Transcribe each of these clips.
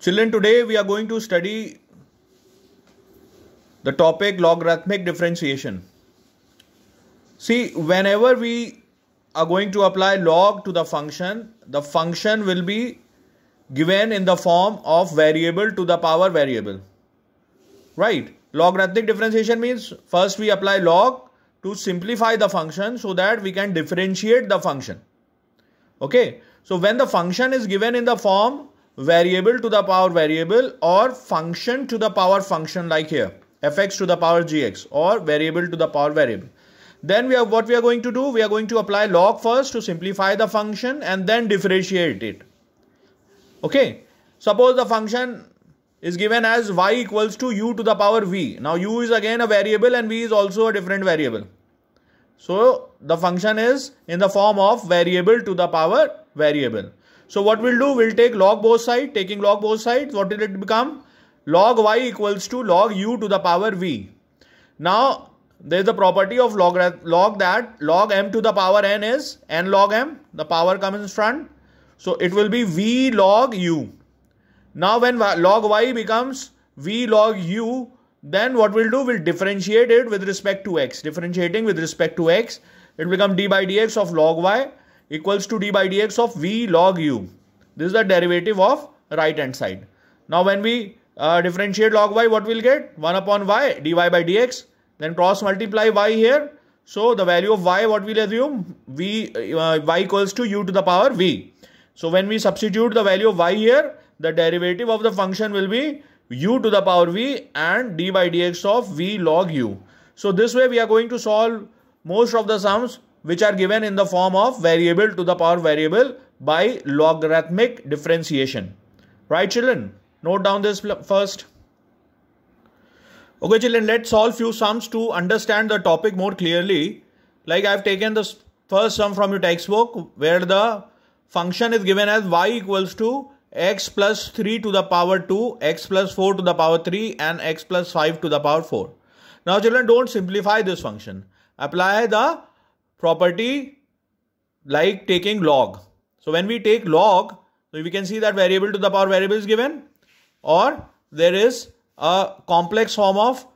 Children, today we are going to study the topic logarithmic differentiation. See, whenever we are going to apply log to the function, the function will be given in the form of variable to the power variable. Right? Logarithmic differentiation means first we apply log to simplify the function so that we can differentiate the function. Okay? So when the function is given in the form variable to the power variable or function to the power function like here fx to the power gx or variable to the power variable. Then we are what we are going to do? We are going to apply log first to simplify the function and then differentiate it. Okay. Suppose the function is given as y equals to u to the power v. Now u is again a variable and v is also a different variable. So the function is in the form of variable to the power variable so what we'll do, we'll take log both sides. Taking log both sides, what did it become? Log y equals to log u to the power v. Now, there is the property of log, log that log m to the power n is n log m. The power comes in front. So it will be v log u. Now when log y becomes v log u, then what we'll do, we'll differentiate it with respect to x. Differentiating with respect to x, it will become d by dx of log y equals to d by dx of v log u. This is the derivative of right hand side. Now when we uh, differentiate log y, what we'll get? 1 upon y dy by dx. Then cross multiply y here. So the value of y, what we'll assume? v uh, y equals to u to the power v. So when we substitute the value of y here, the derivative of the function will be u to the power v and d by dx of v log u. So this way we are going to solve most of the sums which are given in the form of variable to the power variable by logarithmic differentiation. Right children? Note down this first. Okay children, let's solve few sums to understand the topic more clearly. Like I've taken the first sum from your textbook where the function is given as y equals to x plus 3 to the power 2, x plus 4 to the power 3 and x plus 5 to the power 4. Now children don't simplify this function. Apply the property like taking log. So when we take log, so we can see that variable to the power variable is given or there is a complex form of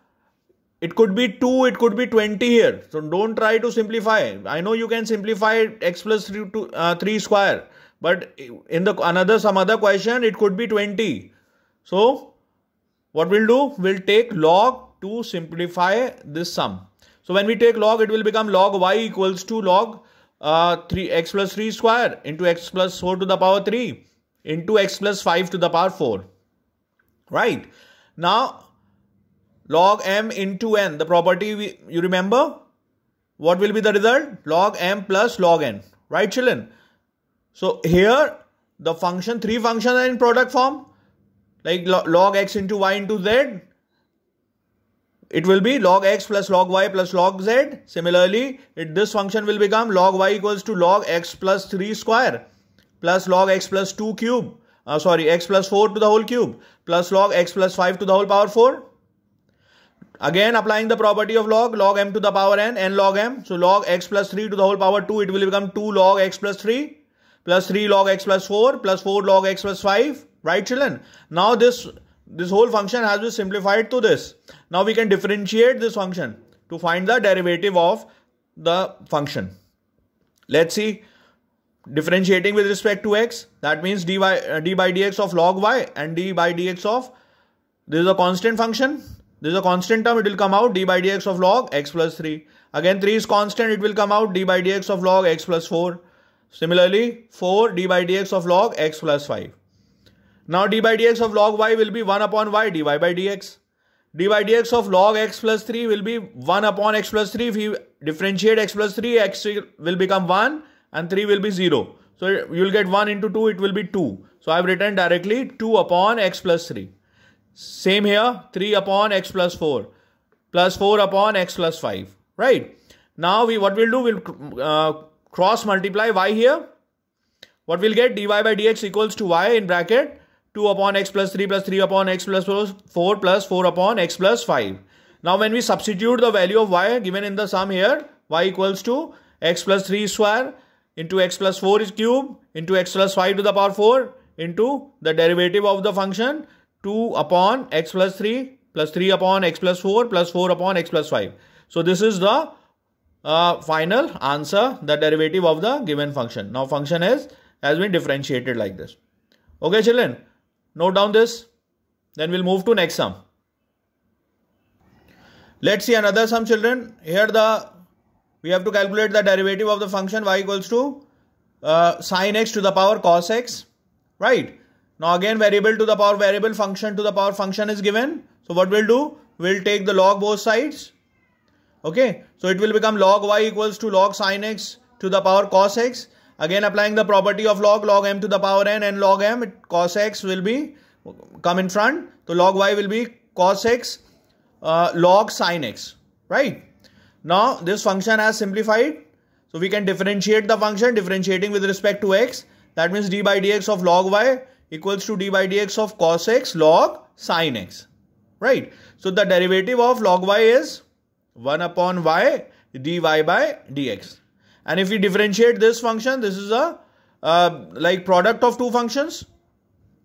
it could be 2 it could be 20 here. So don't try to simplify. I know you can simplify x plus 3 to uh, 3 square but in the another some other question it could be 20 so what we'll do? We'll take log to simplify this sum so when we take log, it will become log y equals to log uh, 3 x plus 3 square into x plus 4 to the power 3 into x plus 5 to the power 4. Right. Now, log m into n, the property we, you remember? What will be the result? Log m plus log n. Right, children? So here, the function, three functions are in product form. Like log x into y into z it will be log x plus log y plus log z. Similarly, it, this function will become log y equals to log x plus 3 square plus log x plus 2 cube. Uh, sorry, x plus 4 to the whole cube plus log x plus 5 to the whole power 4. Again, applying the property of log, log m to the power n, n log m. So log x plus 3 to the whole power 2, it will become 2 log x plus 3 plus 3 log x plus 4 plus 4 log x plus 5. Right, children? Now this this whole function has been simplified to this. Now we can differentiate this function to find the derivative of the function. Let's see. Differentiating with respect to x that means dy, uh, d by dx of log y and d by dx of this is a constant function. This is a constant term it will come out d by dx of log x plus 3 again 3 is constant it will come out d by dx of log x plus 4 similarly 4 d by dx of log x plus 5 now d by dx of log y will be 1 upon y dy by dx. d by dx of log x plus 3 will be 1 upon x plus 3. If you differentiate x plus 3, x will become 1 and 3 will be 0. So you will get 1 into 2, it will be 2. So I have written directly 2 upon x plus 3. Same here, 3 upon x plus 4 plus 4 upon x plus 5. Right. Now we what we'll do, we'll uh, cross multiply y here. What we'll get dy by dx equals to y in bracket 2 upon x plus 3 plus 3 upon x plus 4 plus 4 upon x plus 5. Now when we substitute the value of y given in the sum here, y equals to x plus 3 square into x plus 4 is cube into x plus 5 to the power 4 into the derivative of the function 2 upon x plus 3 plus 3 upon x plus 4 plus 4 upon x plus 5. So this is the uh, final answer, the derivative of the given function. Now function is has been differentiated like this. Okay children, note down this. Then we'll move to next sum. Let's see another sum children. Here the we have to calculate the derivative of the function y equals to uh, sine x to the power cos x. Right. Now again variable to the power variable function to the power function is given. So what we'll do? We'll take the log both sides. Okay. So it will become log y equals to log sine x to the power cos x. Again applying the property of log log m to the power n and log m cos x will be come in front. So log y will be cos x uh, log sine x. Right. Now this function has simplified. So we can differentiate the function differentiating with respect to x. That means d by dx of log y equals to d by dx of cos x log sine x. Right. So the derivative of log y is 1 upon y dy by dx. And if we differentiate this function, this is a uh, like product of two functions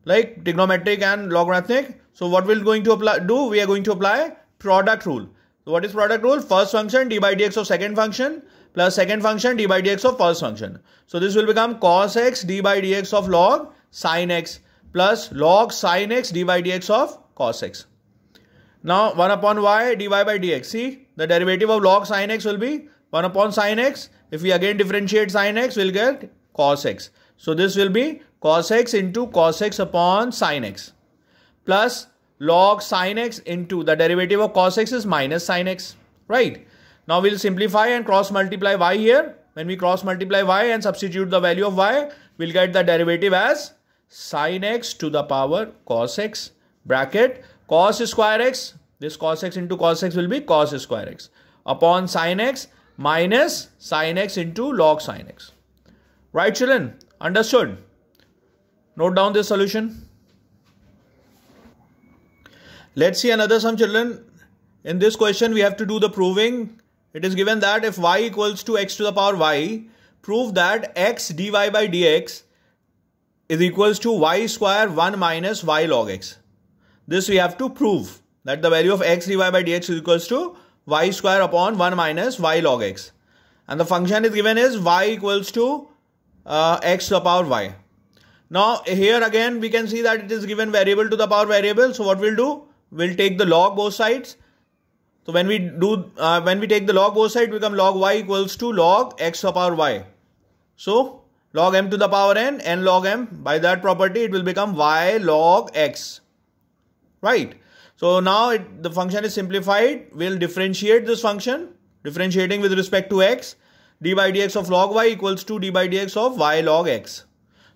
like trigonometric and logarithmic. So what we're going to apply do? We are going to apply product rule. So what is product rule? First function d by dx of second function plus second function d by dx of first function. So this will become cos x d by dx of log sin x plus log sin x d by dx of cos x. Now 1 upon y dy by dx. See the derivative of log sin x will be 1 upon sin x. If we again differentiate sin x, we'll get cos x. So this will be cos x into cos x upon sin x plus log sin x into the derivative of cos x is minus sin x, right? Now we'll simplify and cross multiply y here. When we cross multiply y and substitute the value of y, we'll get the derivative as sin x to the power cos x bracket cos square x. This cos x into cos x will be cos square x upon sin x minus sin x into log sin x. Right children? Understood? Note down this solution. Let's see another sum children. In this question, we have to do the proving. It is given that if y equals to x to the power y, prove that x dy by dx is equals to y square 1 minus y log x. This we have to prove that the value of x dy by dx is equals to y square upon 1 minus y log x. And the function is given is y equals to uh, x to the power y. Now here again we can see that it is given variable to the power variable. So what we'll do? we'll take the log both sides. So when we do, uh, when we take the log both sides, become log y equals to log x to the power y. So log m to the power n, n log m. By that property, it will become y log x. Right. So now it, the function is simplified. We'll differentiate this function, differentiating with respect to x. d by dx of log y equals to d by dx of y log x.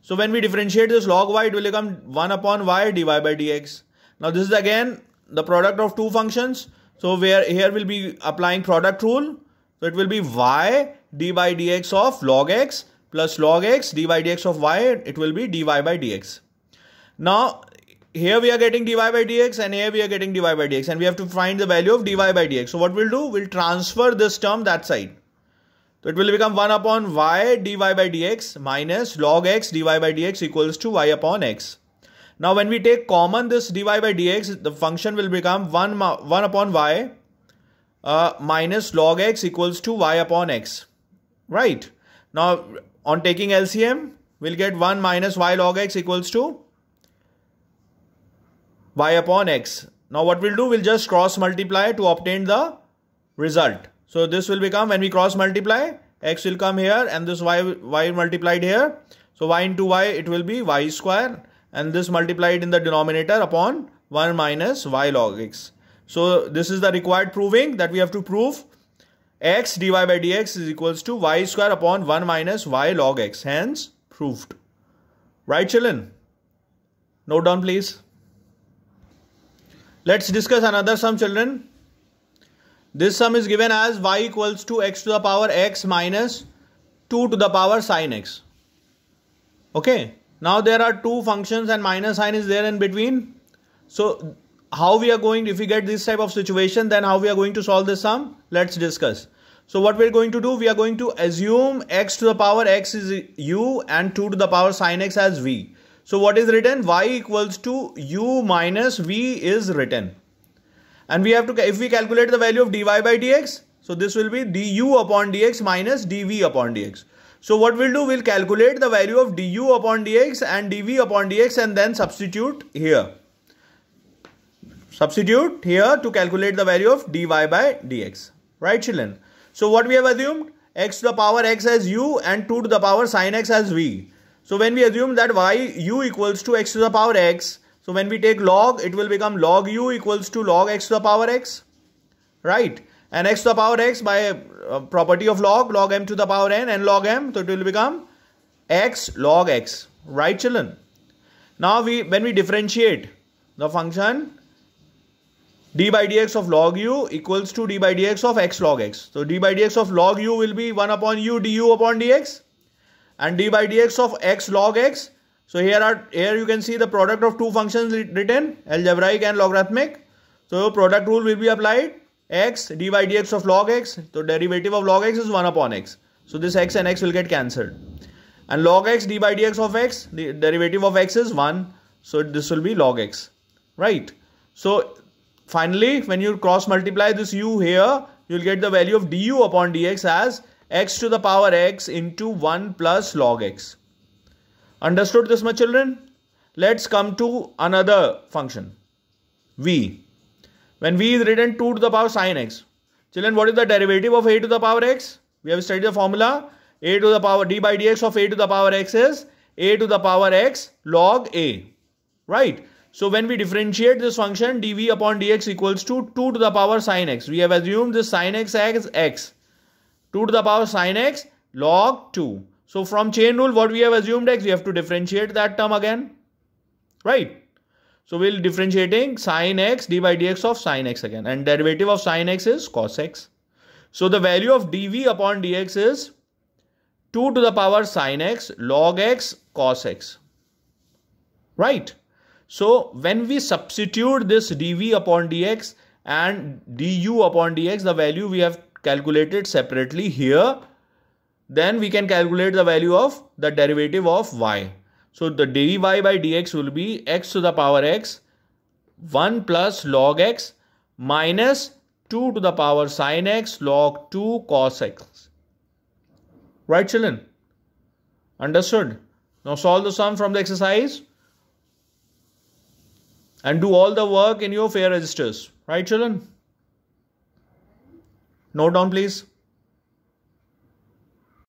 So when we differentiate this log y, it will become 1 upon y dy by dx. Now this is again the product of two functions. So where here we'll be applying product rule. So it will be y d by dx of log x plus log x d by dx of y. It will be dy by dx. Now here we are getting dy by dx and here we are getting dy by dx and we have to find the value of dy by dx. So what we'll do, we'll transfer this term that side. So it will become 1 upon y dy by dx minus log x dy by dx equals to y upon x. Now when we take common this dy by dx, the function will become 1, 1 upon y uh, minus log x equals to y upon x. Right. Now on taking LCM, we'll get 1 minus y log x equals to y upon x. Now what we'll do, we'll just cross multiply to obtain the result. So this will become, when we cross multiply, x will come here and this y, y multiplied here. So y into y, it will be y square and this multiplied in the denominator upon 1 minus y log x. So this is the required proving that we have to prove x dy by dx is equals to y square upon 1 minus y log x. Hence proved. Right children? Note down please. Let's discuss another sum children. This sum is given as y equals to x to the power x minus 2 to the power sine x. Okay. Now there are two functions and minus sign is there in between. So how we are going, if we get this type of situation, then how we are going to solve this sum? Let's discuss. So what we're going to do, we are going to assume x to the power x is u and 2 to the power sine x as v. So what is written? y equals to u minus v is written. And we have to, if we calculate the value of dy by dx, so this will be du upon dx minus dv upon dx. So what we'll do, we'll calculate the value of du upon dx and dv upon dx and then substitute here. Substitute here to calculate the value of dy by dx. Right children? So what we have assumed? x to the power x as u and 2 to the power sine x as v. So when we assume that y u equals to x to the power x, so when we take log, it will become log u equals to log x to the power x. Right? And x to the power x by a property of log, log m to the power n and log m, so it will become x log x. Right children? Now we when we differentiate the function d by dx of log u equals to d by dx of x log x. So d by dx of log u will be 1 upon u du upon dx and d by dx of x log x. So here are here you can see the product of two functions written algebraic and logarithmic. So product rule will be applied x d by dx of log x. So derivative of log x is 1 upon x. So this x and x will get cancelled. And log x d by dx of x, the derivative of x is 1. So this will be log x. Right. So Finally, when you cross multiply this u here, you'll get the value of du upon dx as x to the power x into 1 plus log x. Understood this much children? Let's come to another function, v. When v is written 2 to the power sine x. Children, what is the derivative of a to the power x? We have studied the formula. a to the power d by dx of a to the power x is a to the power x log a. Right? So when we differentiate this function dv upon dx equals to 2 to the power sine x. We have assumed this sine x as x. 2 to the power sine x log 2. So from chain rule what we have assumed x we have to differentiate that term again. Right. So we'll differentiating sine x d by dx of sine x again and derivative of sine x is cos x. So the value of dv upon dx is 2 to the power sine x log x cos x. Right. So when we substitute this dv upon dx and du upon dx, the value we have calculated separately here, then we can calculate the value of the derivative of y. So the dy by dx will be x to the power x 1 plus log x minus 2 to the power sine x log 2 cos x. Right children? Understood? Now solve the sum from the exercise and do all the work in your fair registers. Right, children? Note down, please.